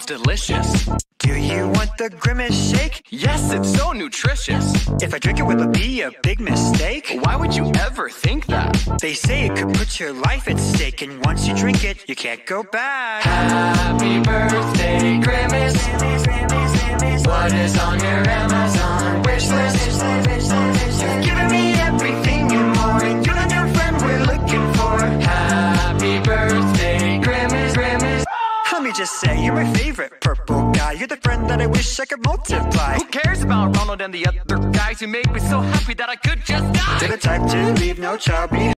sounds delicious. Do you want the grimace shake? Yes, it's so nutritious. If I drink it, will it be a big mistake? Why would you ever think that? They say it could put your life at stake, and once you drink it, you can't go back. Happy birthday, Grimace. What is on your Amazon wish list? You've given me everything and more, you're the new friend we're looking for. Happy birthday, just say, you're my favorite purple guy. You're the friend that I wish I could multiply. Who cares about Ronald and the other guys who make me so happy that I could just die? You're the type to leave no child behind.